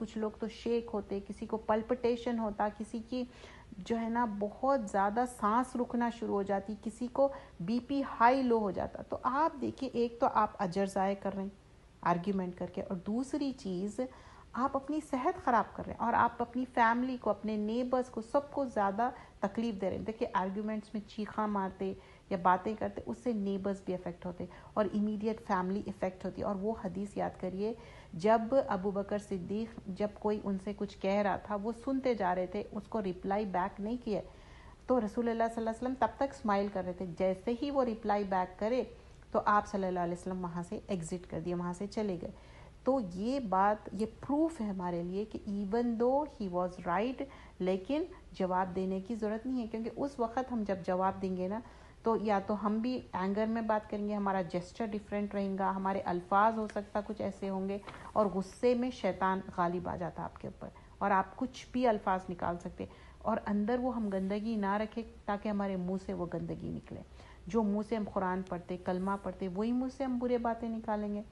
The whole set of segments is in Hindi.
कुछ लोग तो शेक होते, किसी को पल्पटेशन होता, किसी की जो है ना बहुत ज़्यादा सांस रुकना शुरू हो जाती, किसी को बीपी हाई लो हो जाता। तो आप देखिए, एक तो आप अजर ज़ाय कर रहे हैं आर्ग्यूमेंट करके, और दूसरी चीज़, आप अपनी सेहत ख़राब कर रहे हैं, और आप अपनी फैमिली को, अपने नेबर्स को सबको ज़्यादा तकलीफ़ दे रहे हैं। देखिए आर्ग्यूमेंट्स में चीखा मारते या बातें करते, उससे नेबर्स भी अफेक्ट होते और इमीडिएट फैमिली इफ़ेक्ट होती। और वो हदीस याद करिए, जब अबू बकर सिद्दीक, जब कोई उनसे कुछ कह रहा था, वो सुनते जा रहे थे, उसको रिप्लाई बैक नहीं किए तो रसूल वसल्लम तब तक स्माइल कर रहे थे। जैसे ही वो रिप्लाई बैक करे तो आप सल्लल्लाहु अलैहि वसल्लम वहाँ से एग्ज़िट कर दिए, वहाँ से चले गए। तो ये बात, ये प्रूफ है हमारे लिए कि even though he was right लेकिन जवाब देने की ज़रूरत नहीं है। क्योंकि उस वक़्त हम जब जवाब देंगे ना तो या तो हम भी एंगर में बात करेंगे, हमारा जेस्टर डिफरेंट रहेगा, हमारे अल्फाज हो सकता कुछ ऐसे होंगे और गुस्से में शैतान गालिब आ जाता आपके ऊपर और आप कुछ भी अल्फाज निकाल सकते और अंदर वो हम गंदगी ना रखें ताकि हमारे मुँह से वो गंदगी निकले। जो मुँह से हम कुरान पढ़ते, कलमा पढ़ते, वही मुँह से हम बुरे बातें निकालेंगे।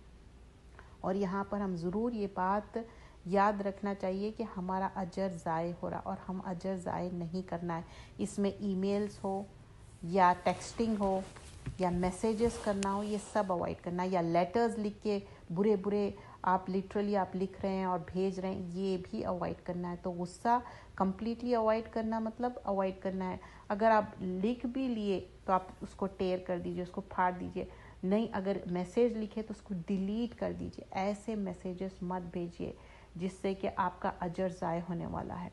और यहाँ पर हम ज़रूर ये बात याद रखना चाहिए कि हमारा अजर ज़ाय हो रहा और हम अजर ज़ाय नहीं करना है। इसमें ईमेल्स हो या टेक्सटिंग हो, या मैसेजेस करना हो, ये सब अवॉइड करना, या लेटर्स लिख के बुरे बुरे आप लिटरली आप लिख रहे हैं और भेज रहे हैं, ये भी अवॉइड करना है। तो गुस्सा कम्प्लीटली अवॉइड करना मतलब अवॉइड करना है। अगर आप लिख भी लिए तो आप उसको टेयर कर दीजिए, उसको फाड़ दीजिए। नहीं, अगर मैसेज लिखे तो उसको डिलीट कर दीजिए। ऐसे मैसेजेस मत भेजिए, जिससे कि आपका अजर ज़ाय होने वाला है।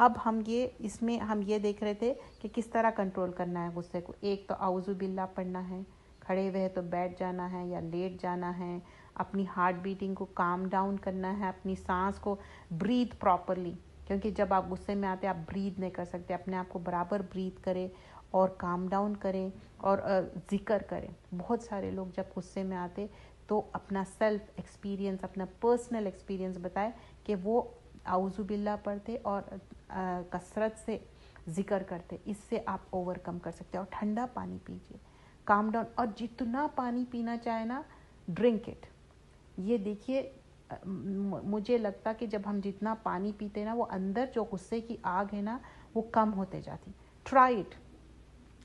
अब हम ये, इसमें हम ये देख रहे थे कि किस तरह कंट्रोल करना है गुस्से को। एक तो आउज़ु बिल्ला पढ़ना है, खड़े हुए तो बैठ जाना है या लेट जाना है, अपनी हार्ट बीटिंग को काम डाउन करना है, अपनी सांस को ब्रीथ प्रॉपरली क्योंकि जब आप गुस्से में आते आप ब्रीथ नहीं कर सकते, अपने आप को बराबर ब्रीथ करें और काम डाउन करें और ज़िक्र करें। बहुत सारे लोग जब गुस्से में आते तो अपना सेल्फ एक्सपीरियंस अपना पर्सनल एक्सपीरियंस बताए कि वो आउजुबिल्ला पढ़ते और कसरत से ज़िक्र करते, इससे आप ओवरकम कर सकते हैं। और ठंडा पानी पीजिए। काम डाउन और जितना पानी पीना चाहे ना ड्रिंक इट ये देखिए मुझे लगता कि जब हम जितना पानी पीते ना, वो अंदर जो गुस्से की आग है ना, वो कम होते जाती। ट्राई इट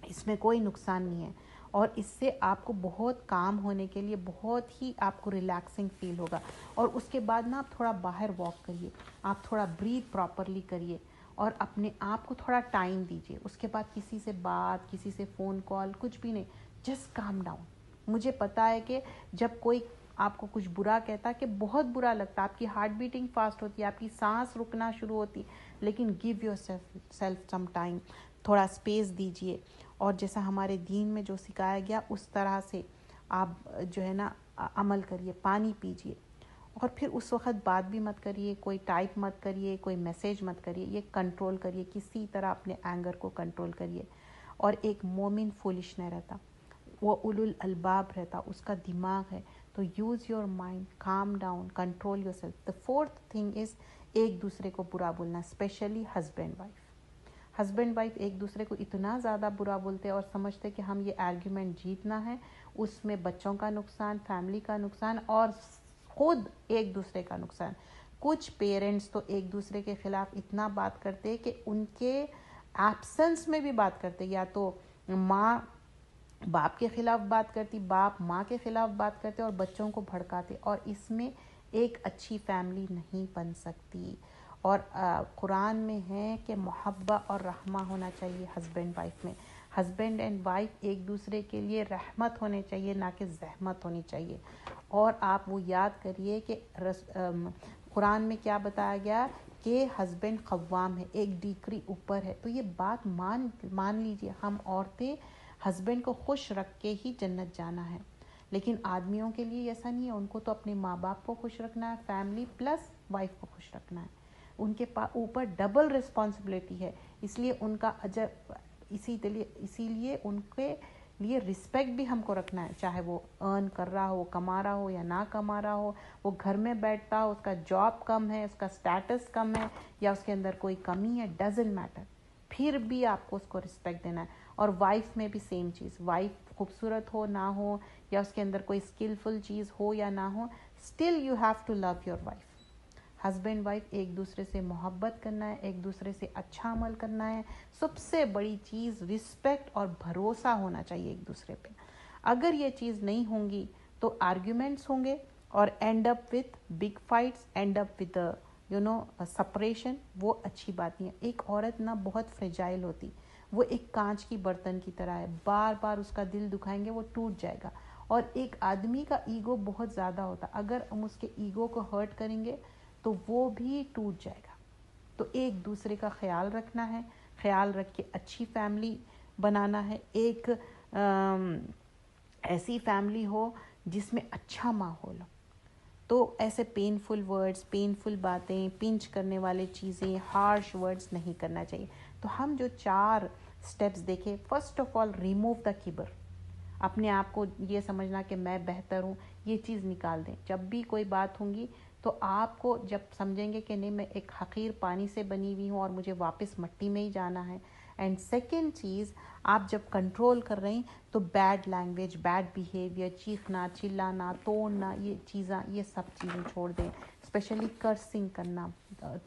इसमें कोई नुकसान नहीं है। और इससे आपको बहुत काम होने के लिए बहुत ही आपको रिलैक्सिंग फील होगा। और उसके बाद ना आप थोड़ा बाहर वॉक करिए। आप थोड़ा ब्रीथ प्रॉपरली करिए। और अपने आप को थोड़ा टाइम दीजिए। उसके बाद किसी से बात, किसी से फ़ोन कॉल कुछ भी नहीं। जस्ट काम डाउन मुझे पता है कि जब कोई आपको कुछ बुरा कहता कि बहुत बुरा लगता है, आपकी हार्ट बीटिंग फास्ट होती है, आपकी सांस रुकना शुरू होती है, लेकिन give yourself self some time थोड़ा स्पेस दीजिए। और जैसा हमारे दीन में जो सिखाया गया, उस तरह से आप जो है ना अमल करिए, पानी पीजिए। और फिर उस वक्त बात भी मत करिए, कोई टाइप मत करिए, कोई मैसेज मत करिए, ये कंट्रोल करिए, किसी तरह अपने एंगर को कंट्रोल करिए। और एक मोमिन फुलिश नहीं रहता, वो उलुल अलबाब रहता, उसका दिमाग है। तो use your mind calm down control yourself the fourth thing is एक दूसरे को बुरा बोलना specially husband wife husband wife एक दूसरे को इतना ज़्यादा बुरा बोलते हैं और समझते कि हम ये आर्ग्यूमेंट जीतना है, उसमें बच्चों का नुकसान फैमिली का नुकसान और खुद एक दूसरे का नुकसान। कुछ पेरेंट्स तो एक दूसरे के खिलाफ इतना बात करते हैं कि उनके एब्सेंस में भी बात करते या तो माँ बाप के खिलाफ बात करती, बाप माँ के खिलाफ बात करते और बच्चों को भड़काते और इसमें एक अच्छी फैमिली नहीं बन सकती। और कुरान में है कि मोहब्बा और रहमा होना चाहिए हस्बैंड वाइफ में। हस्बैंड एंड वाइफ एक दूसरे के लिए रहमत होने चाहिए, ना कि जहमत होनी चाहिए। और आप वो याद करिए कि कुरान में क्या बताया गया कि हस्बैंड कव्वाम है, एक डिग्री ऊपर है। तो ये बात मान मान लीजिए, हम औरतें हस्बैंड को खुश रख के ही जन्नत जाना है। लेकिन आदमियों के लिए ऐसा नहीं है, उनको तो अपने माँ बाप को खुश रखना है, फैमिली प्लस वाइफ को खुश रखना है। उनके पास ऊपर डबल रिस्पॉन्सिबिलिटी है, इसलिए उनका अजर इसी इसीलिए उनके लिए रिस्पेक्ट भी हमको रखना है। चाहे वो अर्न कर रहा हो, कमा रहा हो या ना कमा रहा हो, वो घर में बैठता हो, उसका जॉब कम है, उसका स्टेटस कम है, या उसके अंदर कोई कमी है डजेंट मैटर फिर भी आपको उसको रिस्पेक्ट देना है। और वाइफ में भी सेम चीज़। वाइफ खूबसूरत हो, ना हो, या उसके अंदर कोई स्किलफुल चीज़ हो या ना हो still you have to love your wife husband wife एक दूसरे से मोहब्बत करना है, एक दूसरे से अच्छा अमल करना है। सबसे बड़ी चीज़ रिस्पेक्ट और भरोसा होना चाहिए एक दूसरे पे। अगर ये चीज़ नहीं होंगी तो आर्ग्यूमेंट्स होंगे और end up with big fights end up with you know separation वो अच्छी बात नहीं है। एक औरत ना बहुत फ्रेजाइल होती। वो एक कांच की बर्तन की तरह है। बार बार उसका दिल दुखाएँगे, वो टूट जाएगा। और एक आदमी का ईगो बहुत ज़्यादा होता। अगर हम उसके ईगो को हर्ट करेंगे तो वो भी टूट जाएगा। तो एक दूसरे का ख्याल रखना है ख्याल रख के अच्छी फैमिली बनाना है। एक आ, ऐसी फैमिली हो जिसमें अच्छा माहौल हो। तो ऐसे पेनफुल वर्ड्स पेनफुल बातें पिंच करने वाले चीज़ें हार्श वर्ड्स नहीं करना चाहिए। तो हम जो चार स्टेप्स देखे first of all remove the Kibber अपने आप को ये समझना कि मैं बेहतर हूँ ये चीज़ निकाल दें। जब भी कोई बात होंगी तो आपको जब समझेंगे कि नहीं, मैं एक हकीर पानी से बनी हुई हूँ और मुझे वापस मट्टी में ही जाना है। एंड सेकेंड चीज़, आप जब कंट्रोल कर रहे हैं तो बैड लैंग्वेज बैड बिहेवियर चीखना, चिल्लाना, तोड़ना, ये चीज़ा, ये सब चीज़ें छोड़ दें। स्पेशली कर्सिंग करना।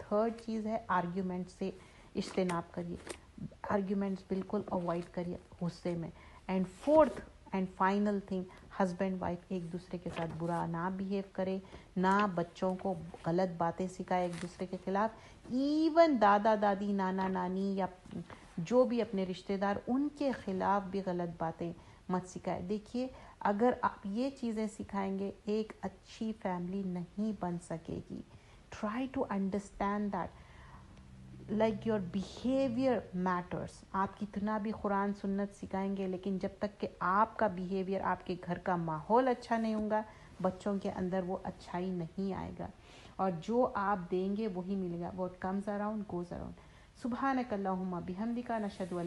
थर्ड चीज़ है आर्ग्यूमेंट से इज्तनाब करिए। आर्ग्यूमेंट्स बिल्कुल अवॉइड करिए गुस्से में। And fourth and final thing husband wife एक दूसरे के साथ बुरा ना बिहेव करे, ना बच्चों को गलत बातें सिखाए एक दूसरे के खिलाफ इवन दादा, दादी, नाना, नानी या जो भी अपने रिश्तेदार, उनके खिलाफ भी गलत बातें मत सिखाए। देखिए, अगर आप ये चीज़ें सिखाएँगे, एक अच्छी फैमिली नहीं बन सकेगी। Try to understand that like your behaviour matters आप कितना भी कुरान सुन्नत सिखाएँगे, लेकिन जब तक कि आपका बिहेवियर आपके घर का माहौल अच्छा नहीं होगा, बच्चों के अंदर वो अच्छाई नहीं आएगा। और जो आप देंगे वही मिलेगा। वो कम्स अराउंड गोज अराउंड सुबहानक अल्लाहुम्मा बिहम्दिका नशहदु